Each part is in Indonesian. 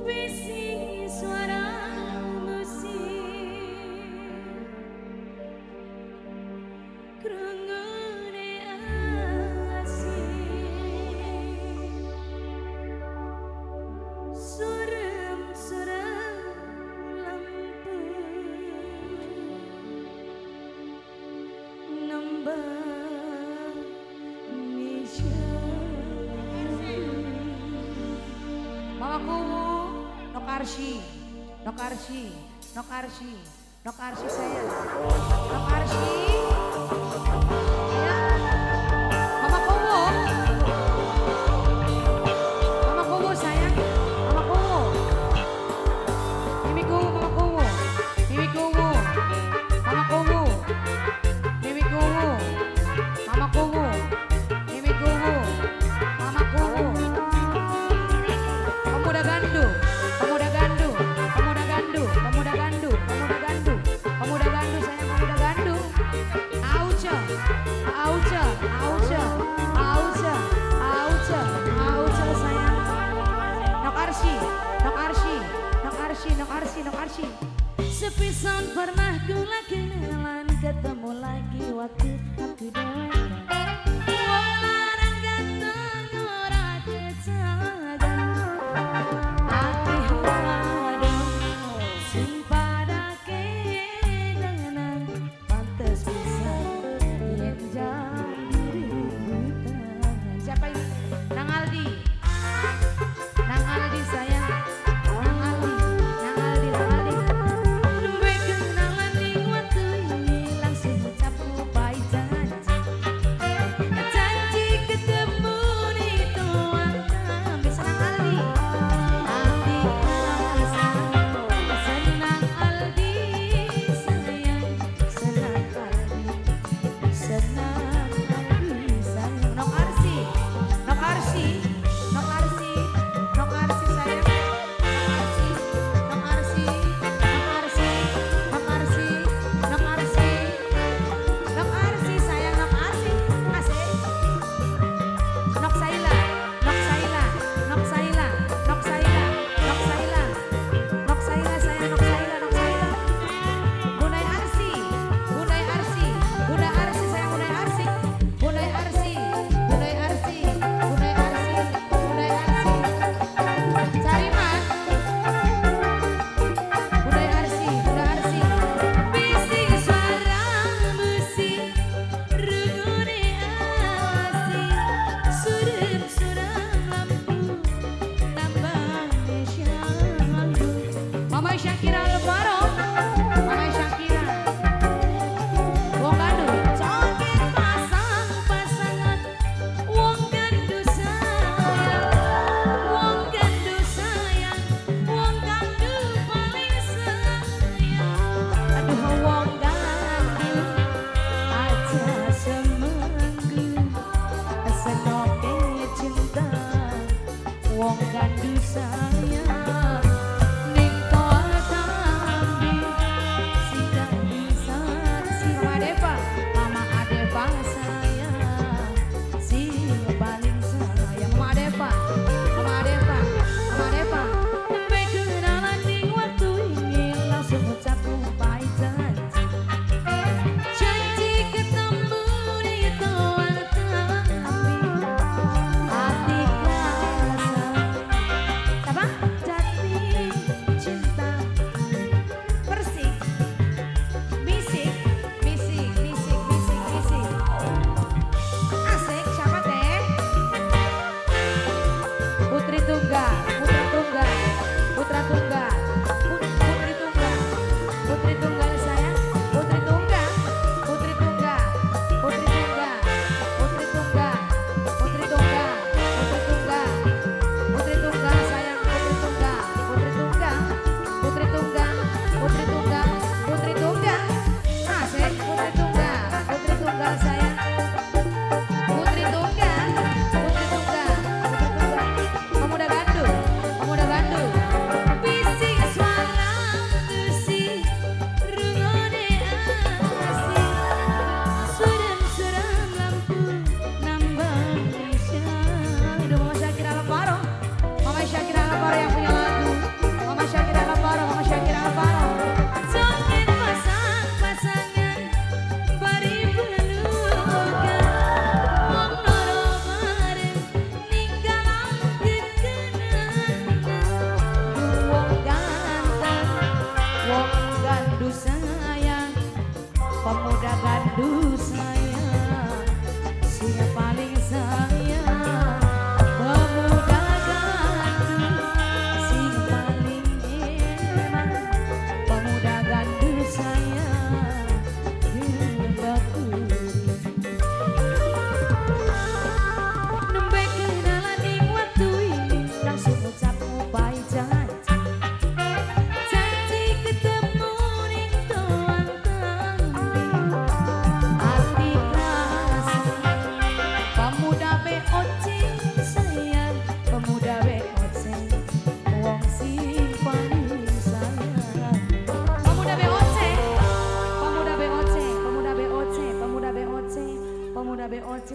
Bisi Swara Nokarshi, Nokarshi, Nokarshi, Nokarshi saya. Nokarshi. Arif Arsy Sepisan pernah ku lagelan Ketemu lagi waktu aku dewan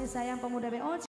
kasih sayang pemuda BOC oh,